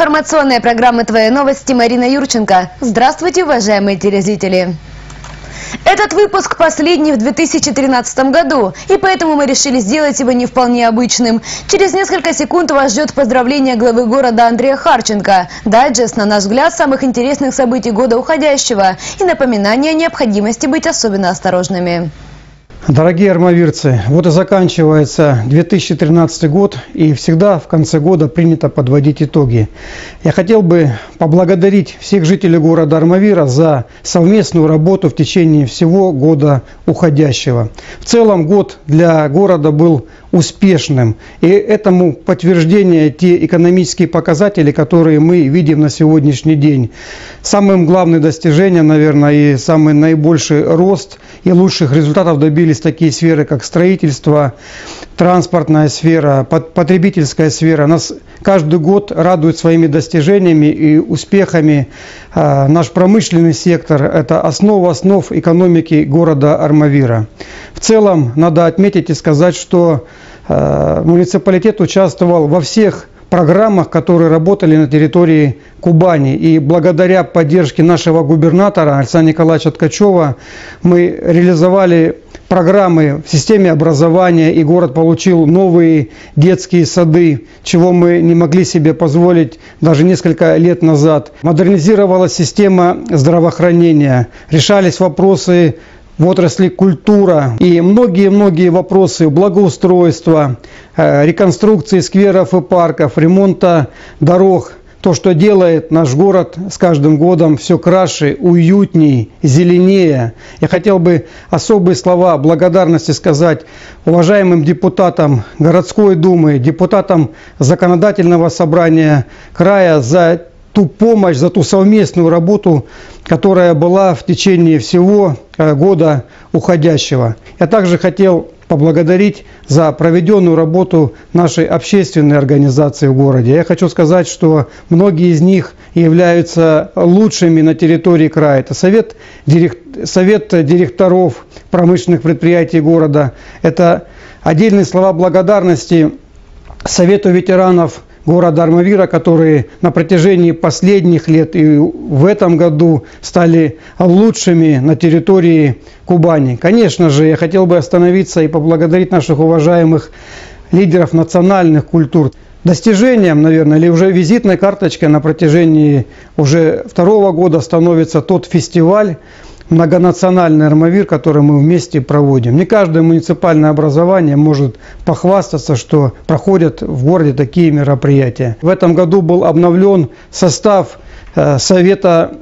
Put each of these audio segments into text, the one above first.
информационная программа «Твои новости» Марина Юрченко. Здравствуйте, уважаемые телезрители. Этот выпуск последний в 2013 году, и поэтому мы решили сделать его не вполне обычным. Через несколько секунд вас ждет поздравление главы города Андрея Харченко, дайджест, на наш взгляд, самых интересных событий года уходящего и напоминание о необходимости быть особенно осторожными. Дорогие армавирцы, вот и заканчивается 2013 год, и всегда в конце года принято подводить итоги. Я хотел бы поблагодарить всех жителей города Армавира за совместную работу в течение всего года уходящего. В целом год для города был успешным, и этому подтверждение те экономические показатели, которые мы видим на сегодняшний день. Самым главным достижением, наверное, и самый наибольший рост и лучших результатов добились такие сферы, как строительство, транспортная сфера, потребительская сфера. Нас каждый год радует своими достижениями и успехами. А, наш промышленный сектор – это основа основ экономики города Армавира. В целом, надо отметить и сказать, что а, муниципалитет участвовал во всех программах, которые работали на территории Кубани. И благодаря поддержке нашего губернатора Александра Николаевича Ткачева мы реализовали программы в системе образования, и город получил новые детские сады, чего мы не могли себе позволить даже несколько лет назад. Модернизировалась система здравоохранения, решались вопросы в отрасли культура и многие-многие вопросы благоустройства, э, реконструкции скверов и парков, ремонта дорог. То, что делает наш город с каждым годом все краше, уютней, зеленее. Я хотел бы особые слова благодарности сказать уважаемым депутатам городской думы, депутатам законодательного собрания края за ту помощь, за ту совместную работу, которая была в течение всего э, года уходящего. Я также хотел поблагодарить за проведенную работу нашей общественной организации в городе. Я хочу сказать, что многие из них являются лучшими на территории края. Это совет, директ, совет директоров промышленных предприятий города. Это отдельные слова благодарности Совету ветеранов города Армавира, которые на протяжении последних лет и в этом году стали лучшими на территории Кубани. Конечно же, я хотел бы остановиться и поблагодарить наших уважаемых лидеров национальных культур. Достижением, наверное, или уже визитной карточкой на протяжении уже второго года становится тот фестиваль, многонациональный армавир, который мы вместе проводим. Не каждое муниципальное образование может похвастаться, что проходят в городе такие мероприятия. В этом году был обновлен состав э, Совета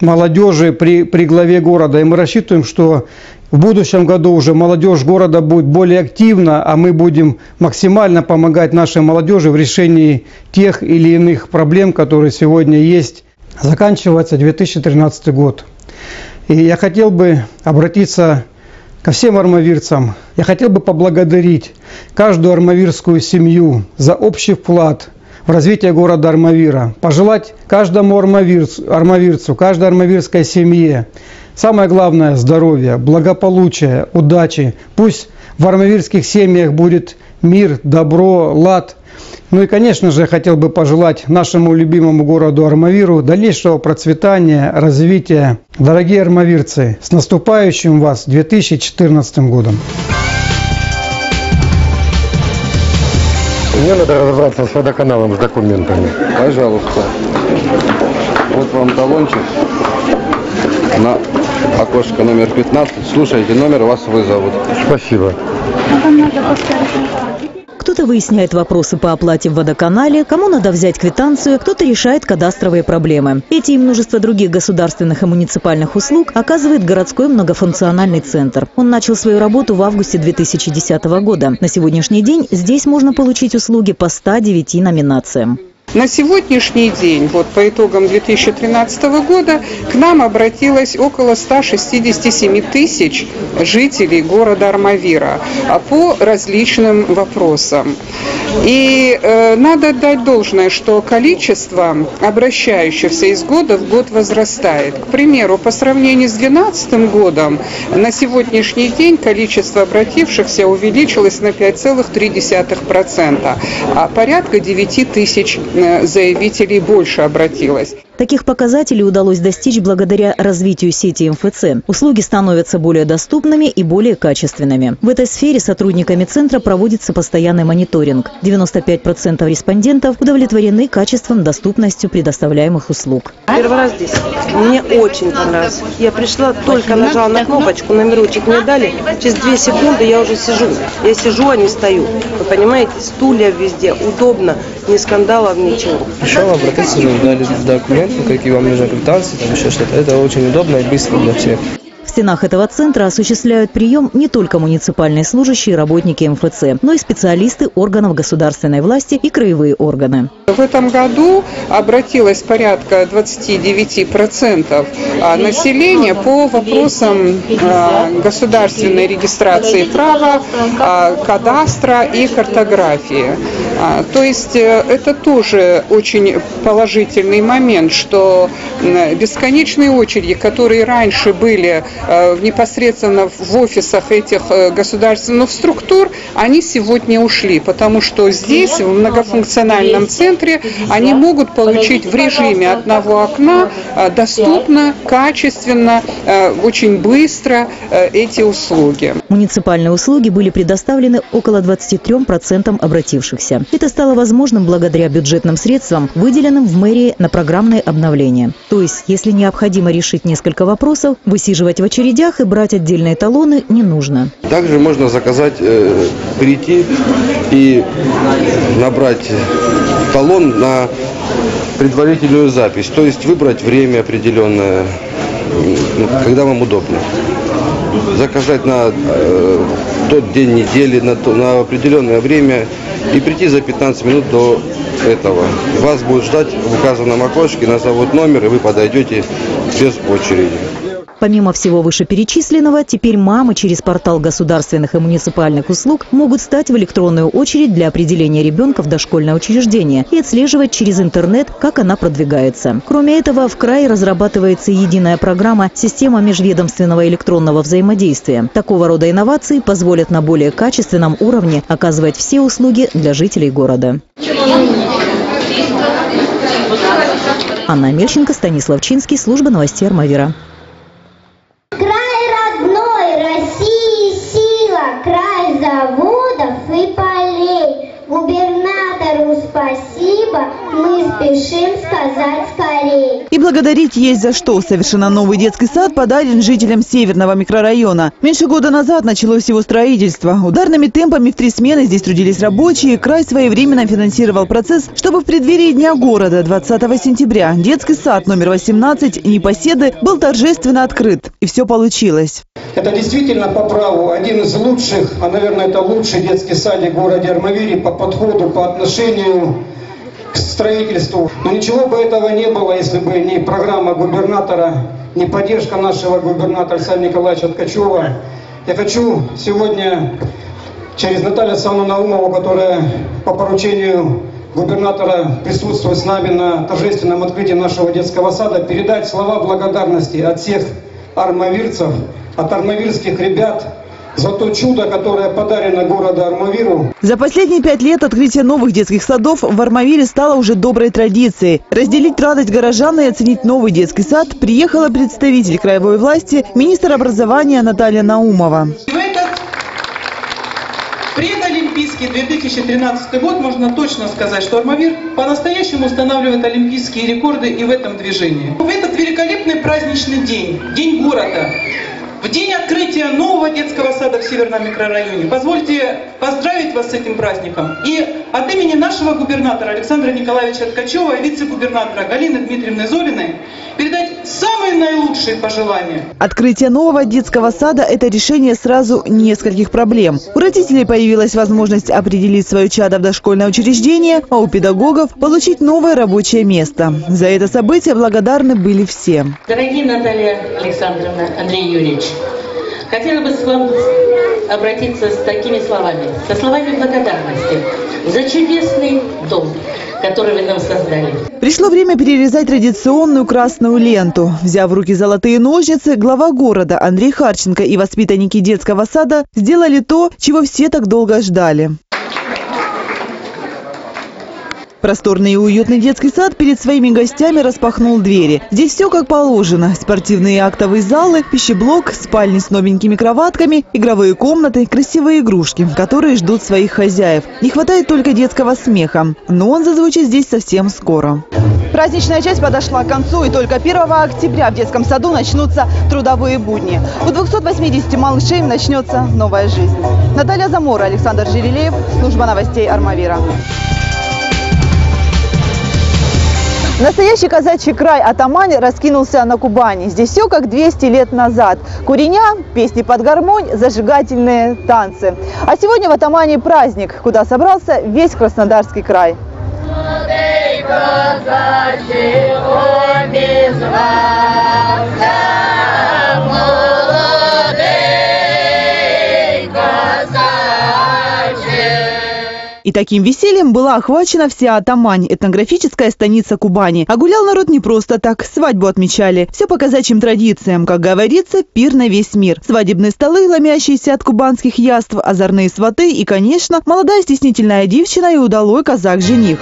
молодежи при, при главе города. И мы рассчитываем, что в будущем году уже молодежь города будет более активна, а мы будем максимально помогать нашей молодежи в решении тех или иных проблем, которые сегодня есть. Заканчивается 2013 год. И я хотел бы обратиться ко всем армавирцам. Я хотел бы поблагодарить каждую армавирскую семью за общий вклад в развитие города Армавира. Пожелать каждому армавирцу, армавирцу каждой армавирской семье самое главное – здоровья, благополучия, удачи. Пусть в армавирских семьях будет мир, добро, лад – ну и, конечно же, я хотел бы пожелать нашему любимому городу Армавиру дальнейшего процветания, развития. Дорогие армавирцы, с наступающим вас 2014 годом! Мне надо разобраться с водоканалом, с документами. Пожалуйста. Вот вам талончик на окошко номер 15. Слушайте, номер вас вызовут. Спасибо. А вам надо поставить кто-то выясняет вопросы по оплате в водоканале, кому надо взять квитанцию, кто-то решает кадастровые проблемы. Эти и множество других государственных и муниципальных услуг оказывает городской многофункциональный центр. Он начал свою работу в августе 2010 года. На сегодняшний день здесь можно получить услуги по 109 номинациям. На сегодняшний день, вот по итогам 2013 года, к нам обратилось около 167 тысяч жителей города Армавира а по различным вопросам. И э, надо дать должное, что количество обращающихся из года в год возрастает. К примеру, по сравнению с 2012 годом, на сегодняшний день количество обратившихся увеличилось на 5,3%, а порядка 9 тысяч заявителей больше обратилось. Таких показателей удалось достичь благодаря развитию сети МФЦ. Услуги становятся более доступными и более качественными. В этой сфере сотрудниками центра проводится постоянный мониторинг. 95% респондентов удовлетворены качеством, доступностью предоставляемых услуг. Первый раз здесь. Мне очень понравилось. Я пришла, только нажала на кнопочку, номерочек мне дали. Через две секунды я уже сижу. Я сижу, а не стою. Вы понимаете, стулья везде, удобно, ни скандалов, ничего. Пришел, обратился, нам дали документы, какие вам нужны квитанции, там еще что-то. Это очень удобно и быстро для всех. В стенах этого центра осуществляют прием не только муниципальные служащие и работники МФЦ, но и специалисты органов государственной власти и краевые органы. В этом году обратилось порядка 29% населения по вопросам а, государственной регистрации права, а, кадастра и картографии. А, То есть э, это тоже очень положительный момент, что бесконечные очереди, которые раньше были непосредственно в офисах этих э, государственных структур, они сегодня ушли, потому что здесь, в многофункциональном центре, они могут получить в режиме одного окна э, доступно, качественно, э, очень быстро э, эти услуги. Муниципальные услуги были предоставлены около 23% обратившихся. Это стало возможным благодаря бюджетным средствам, выделенным в мэрии на программное обновление. То есть, если необходимо решить несколько вопросов, высиживать в очередях и брать отдельные талоны не нужно. Также можно заказать, э, прийти и набрать талон на предварительную запись, то есть выбрать время определенное, м, когда вам удобно. Заказать на э, тот день недели, на, то- на определенное время и прийти за 15 минут до этого. Вас будут ждать в указанном окошке, назовут номер, и вы подойдете без очереди. Помимо всего вышеперечисленного, теперь мамы через портал государственных и муниципальных услуг могут стать в электронную очередь для определения ребенка в дошкольное учреждение и отслеживать через интернет, как она продвигается. Кроме этого, в крае разрабатывается единая программа «Система межведомственного электронного взаимодействия». Такого рода инновации позволят на более качественном уровне оказывать все услуги для жителей города. Анна Мельченко, Станислав Чинский, служба новостей Армавира. Край родной России сила, край заводов и полей. Губернатору спасибо, мы спешим сказать скорей. Благодарить есть за что. Совершенно новый детский сад подарен жителям северного микрорайона. Меньше года назад началось его строительство. Ударными темпами в три смены здесь трудились рабочие. Край своевременно финансировал процесс, чтобы в преддверии Дня города 20 сентября детский сад номер 18 «Непоседы» был торжественно открыт. И все получилось. Это действительно по праву один из лучших, а наверное это лучший детский садик в городе Армавире по подходу, по отношению к строительству. Но ничего бы этого не было, если бы не программа губернатора, не поддержка нашего губернатора Александра Николаевича Ткачева. Я хочу сегодня через Наталью Александровну Наумову, которая по поручению губернатора присутствует с нами на торжественном открытии нашего детского сада, передать слова благодарности от всех армавирцев, от армавирских ребят за то чудо, которое подарено городу Армавиру. За последние пять лет открытие новых детских садов в Армавире стало уже доброй традицией. Разделить радость горожан и оценить новый детский сад приехала представитель краевой власти, министр образования Наталья Наумова. В этот предолимпийский 2013 год можно точно сказать, что Армавир по-настоящему устанавливает олимпийские рекорды и в этом движении. В этот великолепный праздничный день, День города, в день открытия нового детского сада в Северном микрорайоне. Позвольте поздравить вас с этим праздником. И от имени нашего губернатора Александра Николаевича Ткачева и вице-губернатора Галины Дмитриевны Зориной передать самые наилучшие пожелания. Открытие нового детского сада – это решение сразу нескольких проблем. У родителей появилась возможность определить свое чадо в дошкольное учреждение, а у педагогов – получить новое рабочее место. За это событие благодарны были все. Дорогие Наталья Александровна, Андрей Юрьевич, хотела бы к вам обратиться с такими словами, со словами благодарности за чудесный дом, который вы нам создали. Пришло время перерезать традиционную красную ленту. Взяв в руки золотые ножницы, глава города Андрей Харченко и воспитанники детского сада сделали то, чего все так долго ждали. Просторный и уютный детский сад перед своими гостями распахнул двери. Здесь все как положено. Спортивные и актовые залы, пищеблок, спальни с новенькими кроватками, игровые комнаты, красивые игрушки, которые ждут своих хозяев. Не хватает только детского смеха, но он зазвучит здесь совсем скоро. Праздничная часть подошла к концу, и только 1 октября в детском саду начнутся трудовые будни. У 280 малышей начнется новая жизнь. Наталья Замора, Александр Жерелеев, служба новостей Армавира. Настоящий казачий край Атамань раскинулся на Кубани. Здесь все как 200 лет назад. Куреня, песни под гармонь, зажигательные танцы. А сегодня в Атамане праздник, куда собрался весь Краснодарский край. И таким весельем была охвачена вся Атамань, этнографическая станица Кубани. А гулял народ не просто так, свадьбу отмечали. Все по казачьим традициям, как говорится, пир на весь мир. Свадебные столы, ломящиеся от кубанских яств, озорные сваты и, конечно, молодая стеснительная девчина и удалой казак-жених.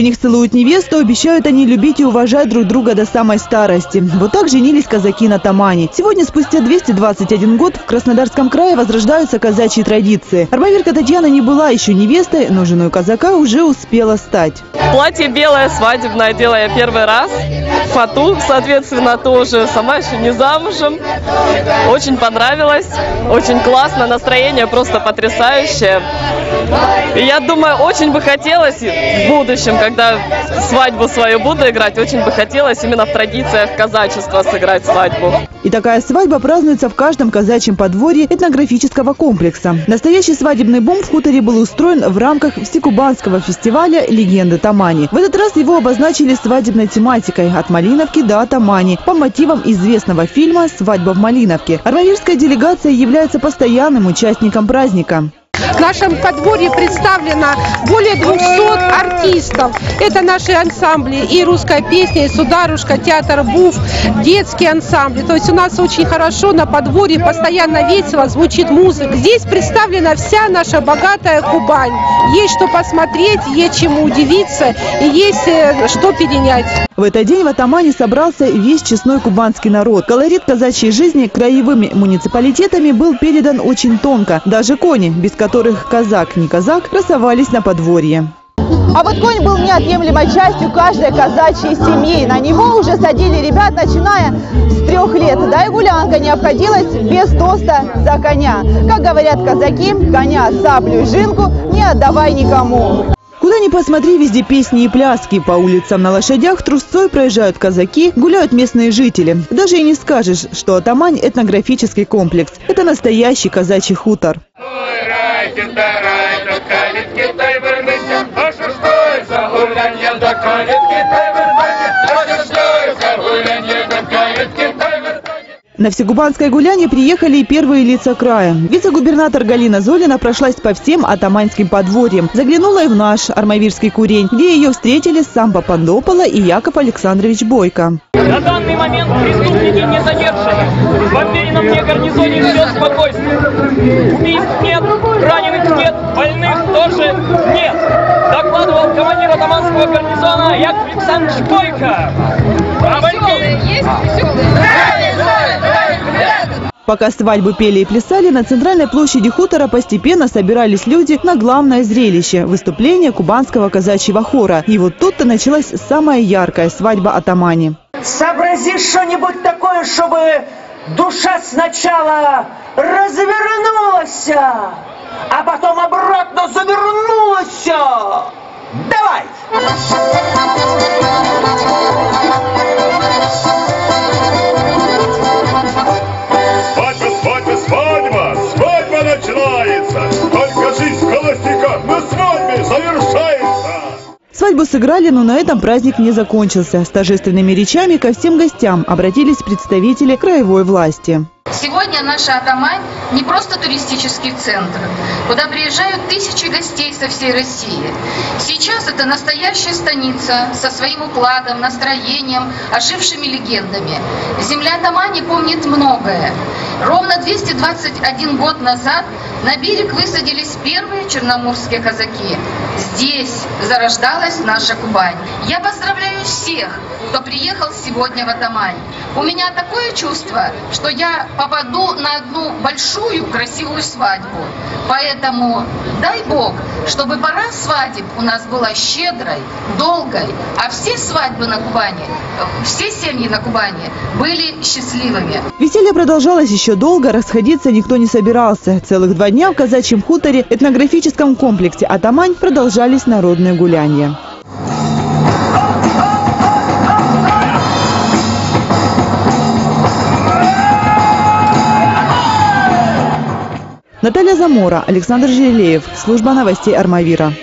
Жених целует невесту, обещают они любить и уважать друг друга до самой старости. Вот так женились казаки на Тамане. Сегодня, спустя 221 год, в Краснодарском крае возрождаются казачьи традиции. Армавирка Татьяна не была еще невестой, но женой казака уже успела стать. Платье белое, свадебное дело я первый раз. Фату, соответственно, тоже. Сама еще не замужем. Очень понравилось. Очень классно. Настроение просто потрясающее. И я думаю, очень бы хотелось в будущем, когда свадьбу свою буду играть, очень бы хотелось именно в традициях казачества сыграть свадьбу. И такая свадьба празднуется в каждом казачьем подворье этнографического комплекса. Настоящий свадебный бум в хуторе был устроен в рамках всекубанского фестиваля «Легенды Тамани». В этот раз его обозначили свадебной тематикой от Малиновки до Тамани по мотивам известного фильма «Свадьба в Малиновке». Армавирская делегация является постоянным участником праздника. В нашем подворье представлено более 200 артистов. Это наши ансамбли и русская песня, и сударушка, театр БУФ, детские ансамбли. То есть у нас очень хорошо на подворье, постоянно весело звучит музыка. Здесь представлена вся наша богатая Кубань. Есть что посмотреть, есть чему удивиться и есть э, что перенять. В этот день в Атамане собрался весь честной кубанский народ. Колорит казачьей жизни краевыми муниципалитетами был передан очень тонко. Даже кони, без которых казак не казак, красовались на подворье. А вот конь был неотъемлемой частью каждой казачьей семьи. На него уже садили ребят, начиная с трех лет. Да и гулянка не обходилась без тоста за коня. Как говорят казаки, коня, саблю и жинку не отдавай никому. Куда ни посмотри, везде песни и пляски. По улицам на лошадях трусцой проезжают казаки, гуляют местные жители. Даже и не скажешь, что Атамань – этнографический комплекс. Это настоящий казачий хутор. ಚಿಂತಾರ На всегубанское гуляние приехали и первые лица края. Вице-губернатор Галина Золина прошлась по всем атаманским подворьям. Заглянула и в наш Армавирский курень, где ее встретили сам Папандопола и Яков Александрович Бойко. На данный момент преступники не задержаны. В обверенном мне гарнизоне все спокойствие. Убийств нет, раненых нет, больных тоже нет. Докладывал командир атаманского гарнизона Яков Александрович Бойко. А Есть веселые? Пока свадьбу пели и плясали, на центральной площади хутора постепенно собирались люди на главное зрелище – выступление кубанского казачьего хора. И вот тут-то началась самая яркая свадьба атамани. Сообрази что-нибудь такое, чтобы душа сначала развернулась, а потом обратно завернулась. Давай! Свадьбу сыграли, но на этом праздник не закончился. С торжественными речами ко всем гостям обратились представители краевой власти. Сегодня наша Атамань не просто туристический центр, куда приезжают тысячи гостей со всей России. Сейчас это настоящая станица со своим укладом, настроением, ожившими легендами. Земля Тамани помнит многое. Ровно 221 год назад на берег высадились первые черноморские казаки. Здесь зарождалась наша Кубань. Я поздравляю всех, кто приехал сегодня в Атамань. У меня такое чувство, что я попаду на одну большую красивую свадьбу. Поэтому дай Бог, чтобы пора свадеб у нас была щедрой, долгой, а все свадьбы на Кубани, все семьи на Кубани были счастливыми. Веселье продолжалось еще долго, расходиться никто не собирался. Целых два дня в казачьем хуторе этнографическом комплексе «Атамань» продолжались народные гуляния. Наталья Замора, Александр Желеев, служба новостей Армавира.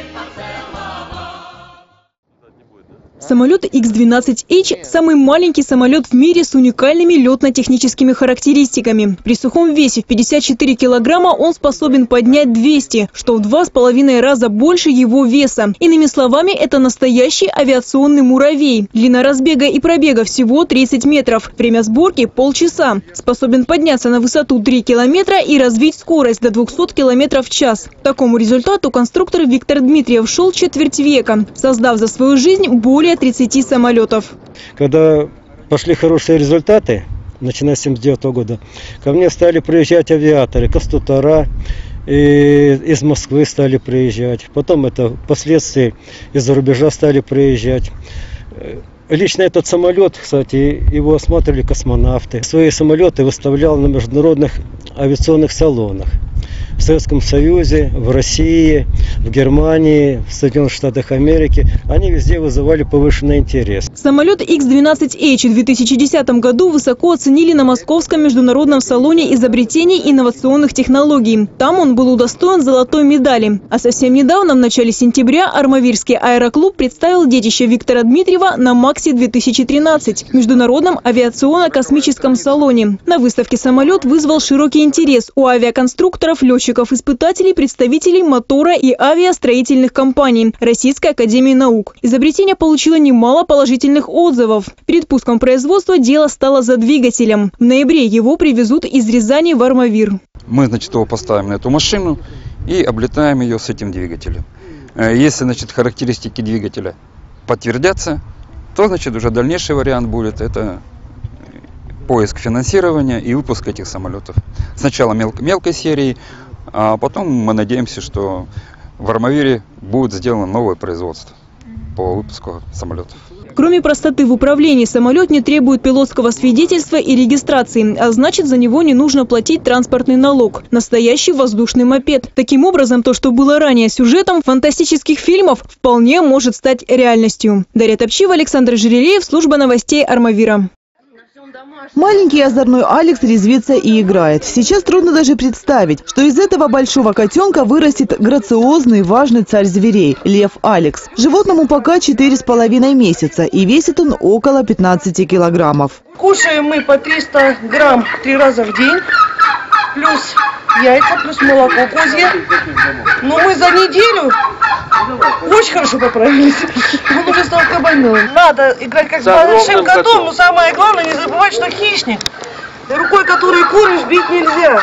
Самолет X-12H – самый маленький самолет в мире с уникальными летно-техническими характеристиками. При сухом весе в 54 килограмма он способен поднять 200, что в два с половиной раза больше его веса. Иными словами, это настоящий авиационный муравей. Длина разбега и пробега всего 30 метров. Время сборки – полчаса. Способен подняться на высоту 3 километра и развить скорость до 200 километров в час. Такому результату конструктор Виктор Дмитриев шел четверть века, создав за свою жизнь более 30 самолетов. Когда пошли хорошие результаты, начиная с 79 года, ко мне стали приезжать авиаторы, конструктора, и из Москвы стали приезжать. Потом это впоследствии из-за рубежа стали приезжать. Лично этот самолет, кстати, его осматривали космонавты. Свои самолеты выставлял на международных авиационных салонах. В Советском Союзе, в России, в Германии, в Соединенных Штатах Америки. Они везде вызывали повышенный интерес. Самолет X-12H в 2010 году высоко оценили на Московском международном салоне изобретений инновационных технологий. Там он был удостоен золотой медали. А совсем недавно, в начале сентября, Армавирский аэроклуб представил детище Виктора Дмитриева на МАКСе-2013 – Международном авиационно-космическом салоне. На выставке самолет вызвал широкий интерес у авиаконструкторов, летчиков-испытателей, представителей мотора и авиастроительных компаний Российской Академии Наук. Изобретение получило немало положительных отзывов. Перед пуском производства дело стало за двигателем. В ноябре его привезут из Рязани в Армавир. Мы, значит, его поставим на эту машину и облетаем ее с этим двигателем. Э, Если, значит, характеристики двигателя подтвердятся, то, значит, уже дальнейший вариант будет это поиск финансирования и выпуск этих самолетов. Сначала мел- мелкой серии, а потом мы надеемся, что в Армавире будет сделано новое производство по выпуску самолетов. Кроме простоты в управлении, самолет не требует пилотского свидетельства и регистрации, а значит за него не нужно платить транспортный налог. Настоящий воздушный мопед. Таким образом, то, что было ранее сюжетом фантастических фильмов, вполне может стать реальностью. Дарья Топчива, Александр Жерелеев, служба новостей Армавира. Маленький озорной Алекс резвится и играет. Сейчас трудно даже представить, что из этого большого котенка вырастет грациозный, важный царь зверей – лев Алекс. Животному пока четыре с половиной месяца, и весит он около 15 килограммов. Кушаем мы по 300 грамм три раза в день, плюс яйца, плюс молоко козье. Но мы за неделю очень хорошо поправились. Он уже стал кабаном. Надо играть как с большим котом, но самое главное не забывать, что хищник. И рукой, которой куришь, бить нельзя.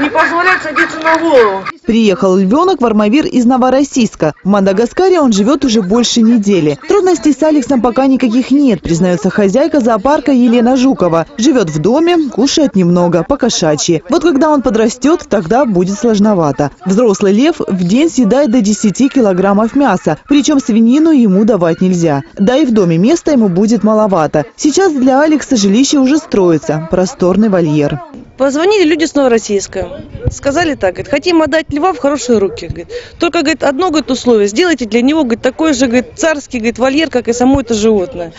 Не позволять садиться на голову. Приехал львенок в Армавир из Новороссийска. В Мадагаскаре он живет уже больше недели. Трудностей с Алексом пока никаких нет, признается хозяйка зоопарка Елена Жукова. Живет в доме, кушает немного, по-кошачьи. Вот когда он подрастет, тогда будет сложновато. Взрослый лев в день съедает до 10 килограммов мяса, причем свинину ему давать нельзя. Да и в доме места ему будет маловато. Сейчас для Алекса жилище уже строится, просторный вольер. Позвонили люди с Новороссийска. Сказали так, говорит, хотим отдать льва в хорошие руки. Говорит. Только, говорит, одно говорит, условие. Сделайте для него говорит, такой же говорит, царский говорит, вольер, как и само это животное.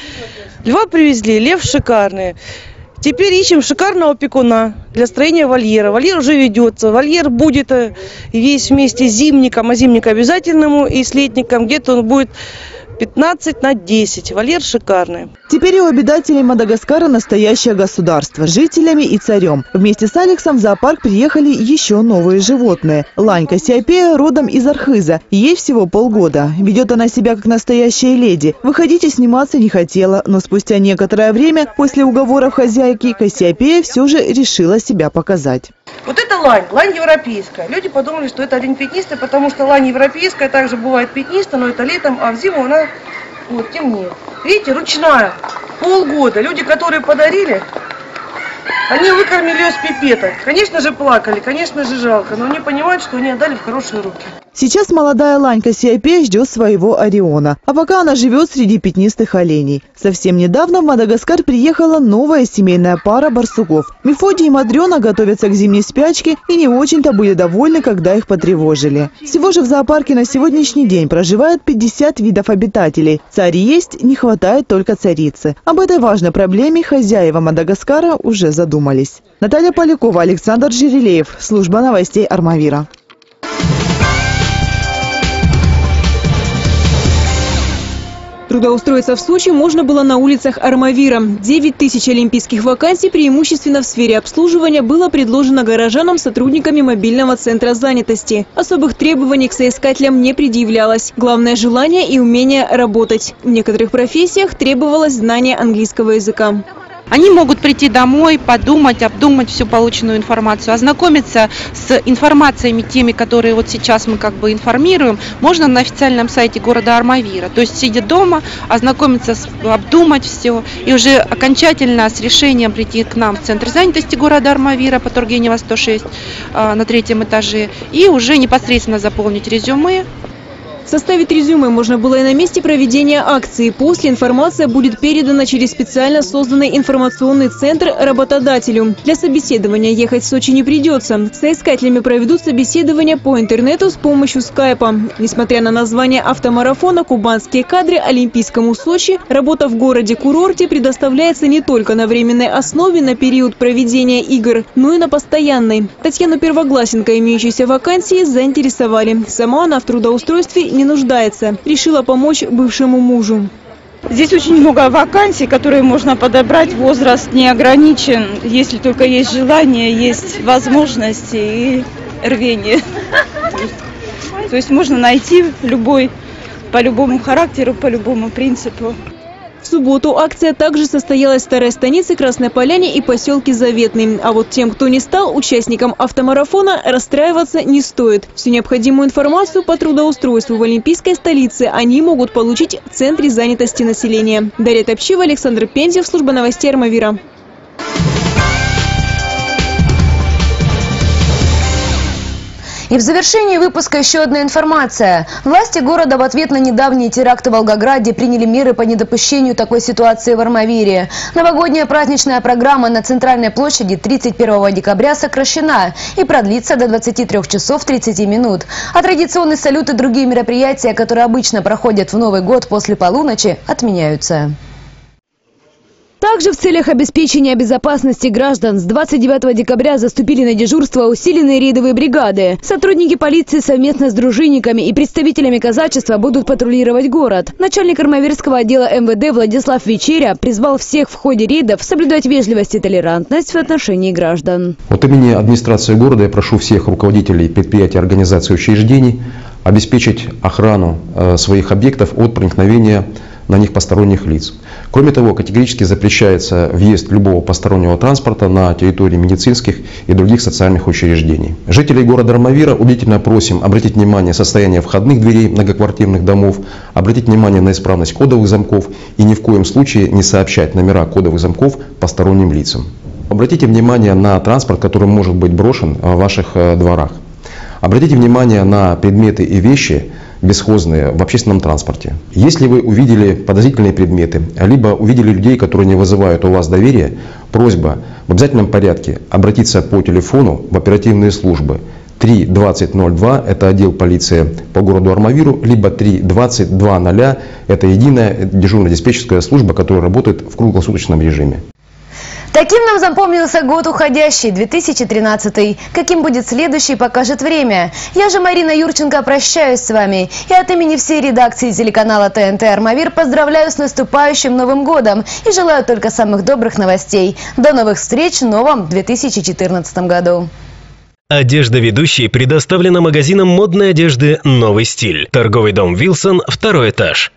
Льва привезли, лев шикарный. Теперь ищем шикарного опекуна для строения вольера. Вольер уже ведется. Вольер будет э, весь вместе с зимником, а зимник обязательному и с летником. Где-то он будет 15 на 10. Вольер шикарный. Теперь у обитателей Мадагаскара настоящее государство, жителями и царем. Вместе с Алексом в зоопарк приехали еще новые животные. Лань Кассиопея родом из Архиза. Ей всего полгода. Ведет она себя как настоящая леди. Выходить и сниматься не хотела, но спустя некоторое время, после уговоров хозяйки, Кассиопея все же решила себя показать. Вот это лань, лань европейская. Люди подумали, что это олень пятнистый, потому что лань европейская также бывает пятнистая, но это летом, а в зиму она вот темнее. Видите, ручная. Полгода. Люди, которые подарили, они выкормили ее с пипета. Конечно же плакали, конечно же жалко, но они понимают, что они отдали в хорошие руки. Сейчас молодая Ланька Сиапе ждет своего Ориона, а пока она живет среди пятнистых оленей. Совсем недавно в Мадагаскар приехала новая семейная пара барсуков. Мефодий и Мадрена готовятся к зимней спячке и не очень-то были довольны, когда их потревожили. Всего же в зоопарке на сегодняшний день проживает 50 видов обитателей. Царь есть, не хватает только царицы. Об этой важной проблеме хозяева Мадагаскара уже задумались. Наталья Полякова, Александр Жерелеев. Служба новостей Армавира. Трудоустроиться в Сочи можно было на улицах Армавира. 9 тысяч олимпийских вакансий, преимущественно в сфере обслуживания, было предложено горожанам сотрудниками мобильного центра занятости. Особых требований к соискателям не предъявлялось. Главное – желание и умение работать. В некоторых профессиях требовалось знание английского языка. Они могут прийти домой, подумать, обдумать всю полученную информацию, ознакомиться с информациями теми, которые вот сейчас мы как бы информируем, можно на официальном сайте города Армавира. То есть сидя дома, ознакомиться, обдумать все и уже окончательно с решением прийти к нам в Центр занятости города Армавира по Тургенева 106 а, на третьем этаже и уже непосредственно заполнить резюме, Составить резюме можно было и на месте проведения акции. После информация будет передана через специально созданный информационный центр работодателю. Для собеседования ехать в Сочи не придется. Соискателями проведут собеседование по интернету с помощью скайпа. Несмотря на название автомарафона «Кубанские кадры» Олимпийскому Сочи, работа в городе-курорте предоставляется не только на временной основе на период проведения игр, но и на постоянной. Татьяну Первогласенко, имеющиеся вакансии, заинтересовали. Сама она в трудоустройстве не нуждается. Решила помочь бывшему мужу. Здесь очень много вакансий, которые можно подобрать. Возраст не ограничен, если только есть желание, есть возможности и рвение. То есть можно найти любой, по любому характеру, по любому принципу. В субботу акция также состоялась в старой станице Красной Поляне и поселке Заветный. А вот тем, кто не стал участником автомарафона, расстраиваться не стоит. Всю необходимую информацию по трудоустройству в Олимпийской столице они могут получить в Центре занятости населения. Дарья Топчева, Александр Пензев, служба новостей Армавира. И в завершении выпуска еще одна информация. Власти города в ответ на недавние теракты в Волгограде приняли меры по недопущению такой ситуации в Армавире. Новогодняя праздничная программа на Центральной площади 31 декабря сокращена и продлится до 23 часов 30 минут. А традиционный салют и другие мероприятия, которые обычно проходят в Новый год после полуночи, отменяются. Также в целях обеспечения безопасности граждан с 29 декабря заступили на дежурство усиленные рейдовые бригады. Сотрудники полиции совместно с дружинниками и представителями казачества будут патрулировать город. Начальник Армавирского отдела МВД Владислав Вечеря призвал всех в ходе рейдов соблюдать вежливость и толерантность в отношении граждан. От имени администрации города я прошу всех руководителей предприятий, организаций, учреждений обеспечить охрану э, своих объектов от проникновения на них посторонних лиц. Кроме того, категорически запрещается въезд любого постороннего транспорта на территории медицинских и других социальных учреждений. Жителей города Армавира убедительно просим обратить внимание на состояние входных дверей многоквартирных домов, обратить внимание на исправность кодовых замков и ни в коем случае не сообщать номера кодовых замков посторонним лицам. Обратите внимание на транспорт, который может быть брошен в ваших э, дворах. Обратите внимание на предметы и вещи, бесхозные в общественном транспорте. Если вы увидели подозрительные предметы, либо увидели людей, которые не вызывают у вас доверия, просьба в обязательном порядке обратиться по телефону в оперативные службы 32002 – это отдел полиции по городу Армавиру, либо 32020 – это единая дежурно-диспетчерская служба, которая работает в круглосуточном режиме. Таким нам запомнился год уходящий, 2013. Каким будет следующий, покажет время. Я же, Марина Юрченко, прощаюсь с вами. И от имени всей редакции телеканала ТНТ «Армавир» поздравляю с наступающим Новым годом и желаю только самых добрых новостей. До новых встреч в новом 2014 году. Одежда ведущей предоставлена магазином модной одежды «Новый стиль». Торговый дом «Вилсон», второй этаж.